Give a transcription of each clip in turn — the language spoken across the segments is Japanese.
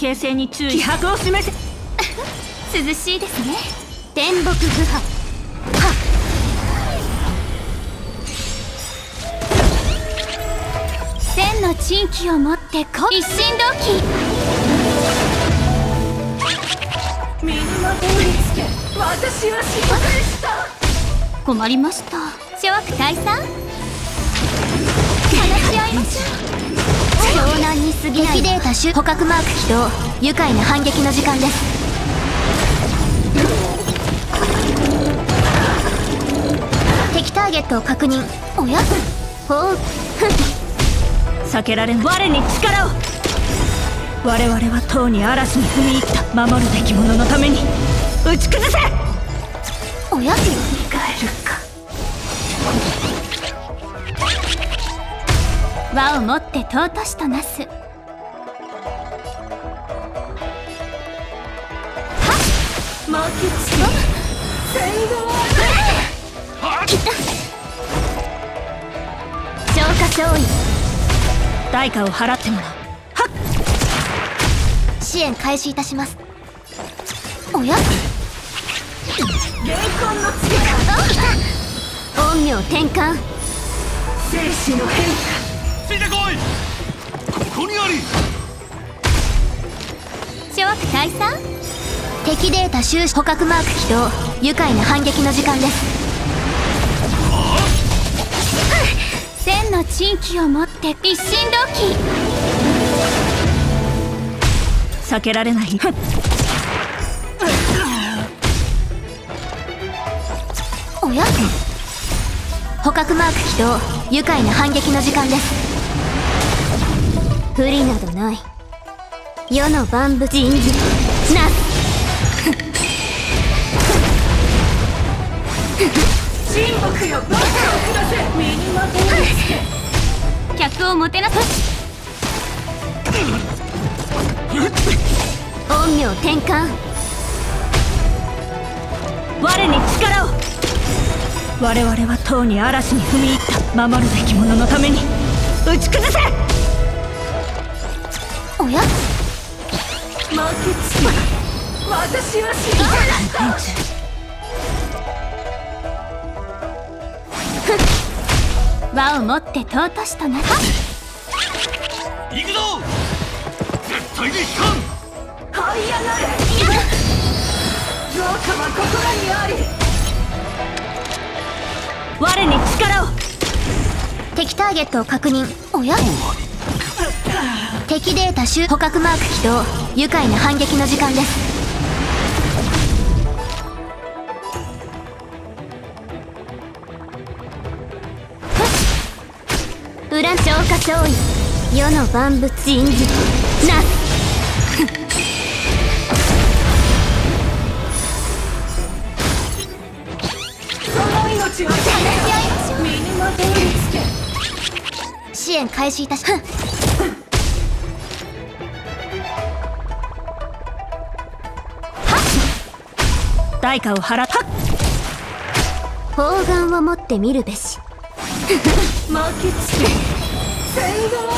形成に注意。気迫を示せ。涼しいですね。天木不破。千の珍奇を持ってこ一心同期。身にまといつけ私は幸せでした。困りました。諸悪退散う湘南に過ぎない敵データ種捕獲マーク起動。愉快な反撃の時間です。敵ターゲットを確認。おや？ほう。避けられん。我に力を。我々はとうに嵐に踏み入った。守るべき者のために。打ち崩せ。おや？逃えるか輪をもって尊しとなす。負けつけ戦後は来た消化勝利代価を払ってもらう。支援開始いたします。おや？霊魂の力陰陽転換生死の変化ついてこい。ここにあり。諸悪退散敵データ収捕獲マーク起動。愉快な反撃の時間です。千の珍奇を持って一心同期。避けられない。おや？捕獲マーク起動。愉快な反撃の時間です不利などない。世の万物人事。な神木よバカを下せ。身にまといつけ客をもてなす陰陽転換。我に力を。我々はとうに嵐に踏み入った。守るべき者のために。打ち崩せおや？負けつけ私は幸せでした輪をもって尊しとなす行くぞ！絶対に引かん！這い上がれ。浄化はここらにあり。我に力を。敵ターゲットを確認。おや？敵データ収捕獲マーク起動愉快な反撃の時間です。裏消化勝利世の万物人事なその命は身にまといつけ。支援開始いたし代価を払った。砲丸を持ってみるべし。負けつけ。戦後は。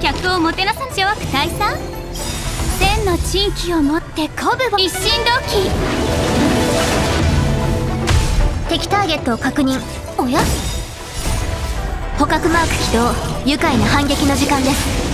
客をもてなさ諸悪退散千の珍奇を持って鼓舞を。一心同期。敵ターゲットを確認。おや？捕獲マーク起動。愉快な反撃の時間です